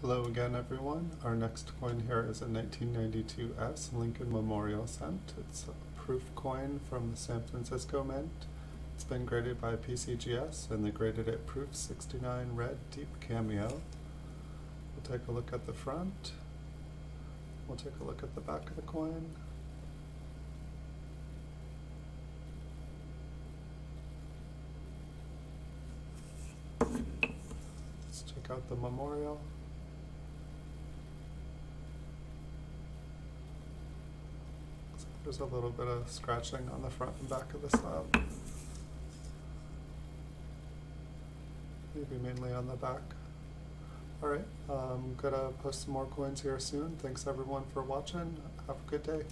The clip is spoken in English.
Hello again, everyone. Our next coin here is a 1992 S Lincoln Memorial Cent. It's a proof coin from the San Francisco Mint. It's been graded by PCGS, and they graded it proof 69 red deep cameo. We'll take a look at the front. We'll take a look at the back of the coin. Let's check out the memorial. There's a little bit of scratching on the front and back of the slab. Maybe mainly on the back. Alright, I'm um, gonna post some more coins here soon. Thanks everyone for watching. Have a good day.